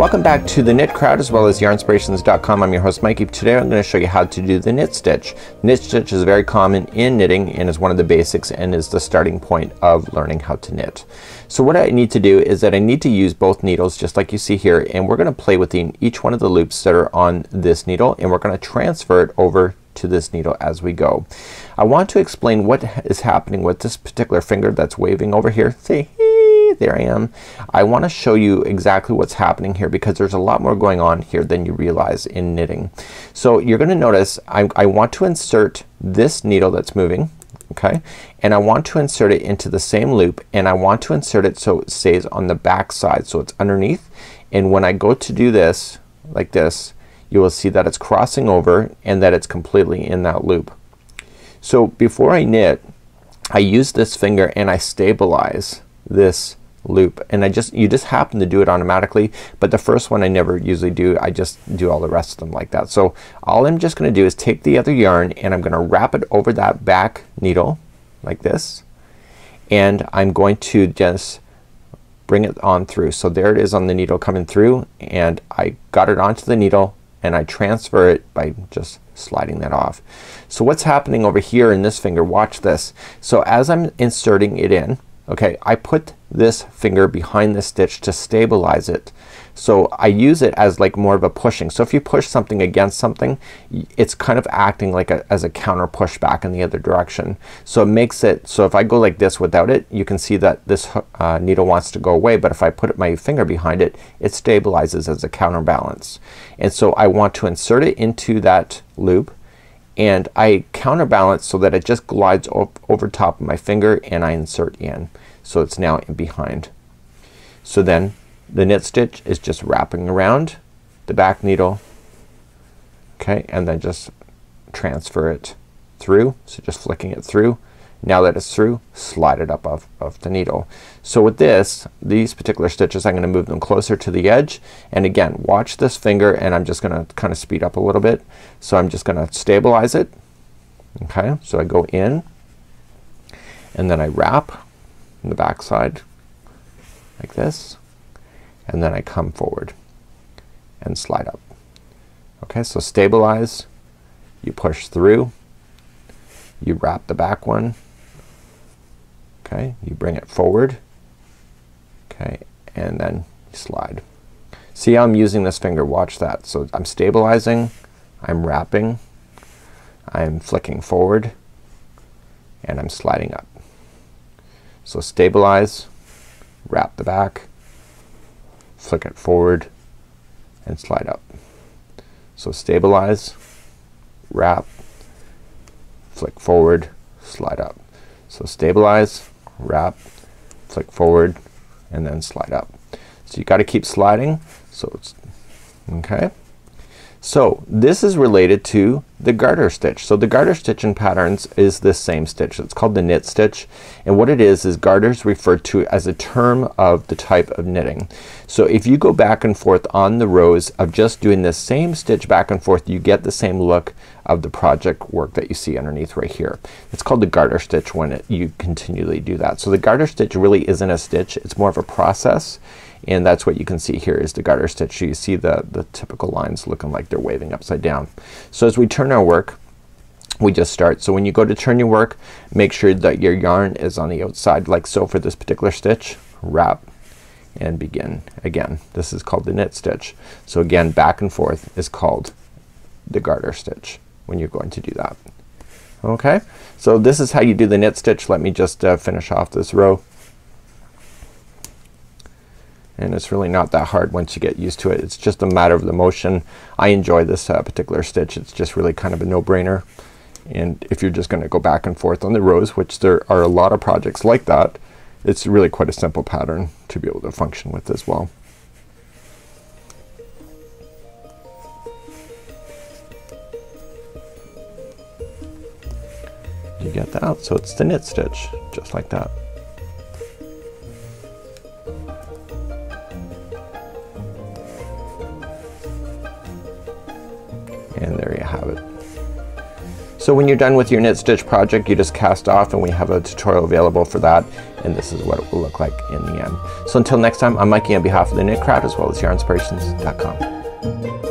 Welcome back to the Knit Crowd as well as yarnspirations.com. I'm your host Mikey. Today I'm going to show you how to do the knit stitch. Knit stitch is very common in knitting and is one of the basics and is the starting point of learning how to knit. So what I need to do is that I need to use both needles just like you see here and we're gonna play with each one of the loops that are on this needle and we're gonna transfer it over to this needle as we go. I want to explain what is happening with this particular finger that's waving over here. See there I am. I want to show you exactly what's happening here because there's a lot more going on here than you realize in knitting. So you're gonna notice I, I want to insert this needle that's moving okay and I want to insert it into the same loop and I want to insert it so it stays on the back side so it's underneath and when I go to do this like this you will see that it's crossing over and that it's completely in that loop. So before I knit I use this finger and I stabilize this loop and I just you just happen to do it automatically but the first one I never usually do I just do all the rest of them like that. So all I'm just gonna do is take the other yarn and I'm gonna wrap it over that back needle like this and I'm going to just bring it on through. So there it is on the needle coming through and I got it onto the needle and I transfer it by just sliding that off. So what's happening over here in this finger watch this. So as I'm inserting it in okay I put this finger behind the stitch to stabilize it. So I use it as like more of a pushing. So if you push something against something it's kind of acting like a, as a counter push back in the other direction. So it makes it so if I go like this without it you can see that this uh, needle wants to go away but if I put my finger behind it it stabilizes as a counterbalance. And so I want to insert it into that loop and I counterbalance so that it just glides over top of my finger and I insert in so it's now in behind. So then the knit stitch is just wrapping around the back needle okay and then just transfer it through. So just flicking it through. Now that it's through slide it up off, off the needle. So with this these particular stitches I'm gonna move them closer to the edge and again watch this finger and I'm just gonna kinda speed up a little bit. So I'm just gonna stabilize it okay. So I go in and then I wrap the back side like this and then I come forward and slide up. Okay, so stabilize, you push through, you wrap the back one, okay, you bring it forward, okay, and then slide. See how I'm using this finger, watch that. So I'm stabilizing, I'm wrapping, I'm flicking forward, and I'm sliding up. So stabilize, wrap the back, flick it forward and slide up. So stabilize, wrap, flick forward, slide up. So stabilize, wrap, flick forward and then slide up. So you gotta keep sliding. So it's okay. So this is related to the garter stitch. So the garter stitch in patterns is this same stitch. It's called the knit stitch and what it is is garters referred to as a term of the type of knitting. So if you go back and forth on the rows of just doing the same stitch back and forth you get the same look of the project work that you see underneath right here. It's called the garter stitch when it, you continually do that. So the garter stitch really isn't a stitch. It's more of a process and that's what you can see here is the garter stitch. So you see the, the typical lines looking like they're waving upside down. So as we turn our work we just start. So when you go to turn your work make sure that your yarn is on the outside like so for this particular stitch. Wrap and begin again. This is called the knit stitch. So again back and forth is called the garter stitch when you're going to do that. Okay. So this is how you do the knit stitch. Let me just uh, finish off this row and it's really not that hard once you get used to it. It's just a matter of the motion. I enjoy this uh, particular stitch. It's just really kind of a no-brainer and if you're just gonna go back and forth on the rows which there are a lot of projects like that it's really quite a simple pattern to be able to function with as well. You get that? Out. So it's the knit stitch just like that. And there you have it. So when you're done with your knit stitch project, you just cast off and we have a tutorial available for that. And this is what it will look like in the end. So until next time, I'm Mikey on behalf of the Knit Crowd as well as yarnspirations.com.